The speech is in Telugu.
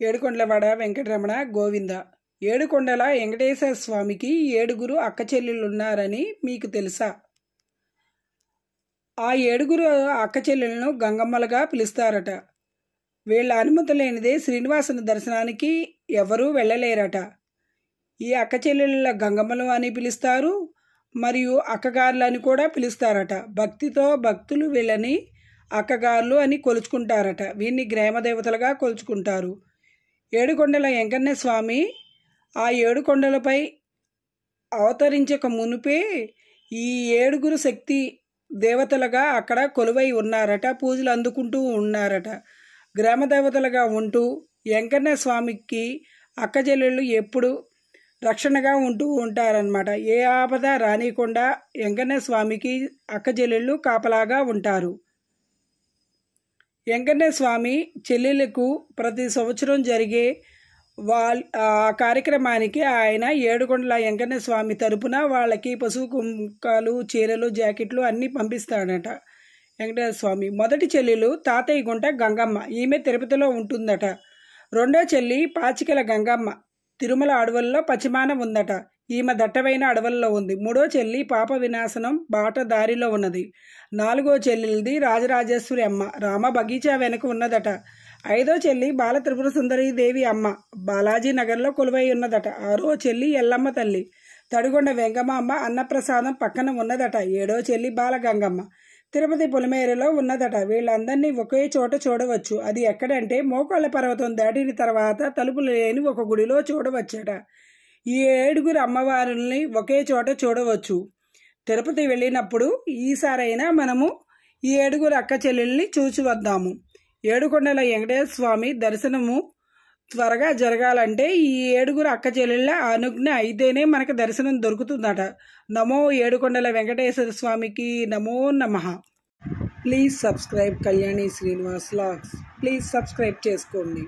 ఏడుకొండలవాడ వెంకటరమణ గోవింద. ఏడుకొండల వెంకటేశ్వర స్వామికి ఏడుగురు అక్క చెల్లెలున్నారని మీకు తెలుసా? ఆ ఏడుగురు అక్క చెల్లెలను గంగమ్మలుగా పిలుస్తారట. వీళ్ళ అనుమతి లేనిదే శ్రీనివాసుని దర్శనానికి ఎవరూ వెళ్ళలేరట. ఈ అక్క చెల్లెళ్ళ గంగమ్మలు అని పిలుస్తారు మరియు అక్కగారులు అని కూడా పిలుస్తారట. భక్తితో భక్తులు వీళ్ళని అక్కగారులు అని కొలుచుకుంటారట. వీరిని గ్రామదేవతలుగా కొలుచుకుంటారు. ఏడుకొండల వెంకన్న స్వామి ఆ ఏడుకొండలపై అవతరించక మునిపే ఈ ఏడుగురు శక్తి దేవతలుగా అక్కడ కొలువై ఉన్నారట పూజలు అందుకుంటూ ఉన్నారట. గ్రామ దేవతలుగా ఉంటూ వెంకన్న స్వామికి అక్కజల్లెళ్ళు ఎప్పుడు రక్షణగా ఉంటూ ఉంటారనమాట ఏ ఆపద రానికుండా వెంకన్న స్వామికి అక్కజల్లెళ్ళు కాపలాగా ఉంటారు. వెంకన్న స్వామి చెల్లెలకు ప్రతి సంవత్సరం జరిగే వాళ్ళ ఆ కార్యక్రమానికి ఆయన ఏడుకొండల వెంకన్న స్వామి తరపున వాళ్ళకి పశువు కుంకాలు చీరలు జాకెట్లు అన్నీ పంపిస్తాడట వెంకటేశ్వర స్వామి. మొదటి చెల్లెలు తాతయ్య గుంట గంగమ్మ. ఈమె తిరుపతిలో ఉంటుందట. రెండో చెల్లి పాచికల గంగమ్మ. తిరుమల అడవుల్లో పశ్చిమాన ఉందట. ఈమె దట్టమైన అడవుల్లో ఉంది. మూడో చెల్లి పాప వినాశనం బాట దారిలో ఉన్నది. నాలుగో చెల్లెలిది రాజరాజేశ్వరి అమ్మ. రామ బగీచా వెనక ఉన్నదట. ఐదో చెల్లి బాల త్రిపుర సుందరి దేవి అమ్మ. బాలాజీ నగర్లో కొలువై ఉన్నదట. ఆరో చెల్లి ఎల్లమ్మ తల్లి. తడిగొండ వెంగమ్మ అమ్మ అన్నప్రసాదం పక్కన ఉన్నదట. ఏడో చెల్లి బాలగంగమ్మ. తిరుపతి పొలిమేరలో ఉన్నదట. వీళ్ళందరినీ ఒకే చోట చూడవచ్చు. అది ఎక్కడంటే మోకాళ్ళ పర్వతం దాటిన తర్వాత తలుపులు లేని ఒక గుడిలో చూడవచ్చట. ఈ ఏడుగురు అమ్మవారుల్ని ఒకే చోట చూడవచ్చు. తిరుపతి వెళ్ళినప్పుడు ఈసారైనా మనము ఈ ఏడుగురు అక్క చెల్లెల్ని చూసి వద్దాము. ఏడుకొండల వెంకటేశ్వర స్వామి దర్శనము త్వరగా జరగాలంటే ఈ ఏడుగురు అక్క చెల్లెళ్ళ అనుజ్ఞ అయితేనే మనకు దర్శనం దొరుకుతుందట. నమో ఏడుకొండల వెంకటేశ్వర స్వామికి నమో నమ. Please subscribe Kalyani Srinivas logs please subscribe చేసుకోండి.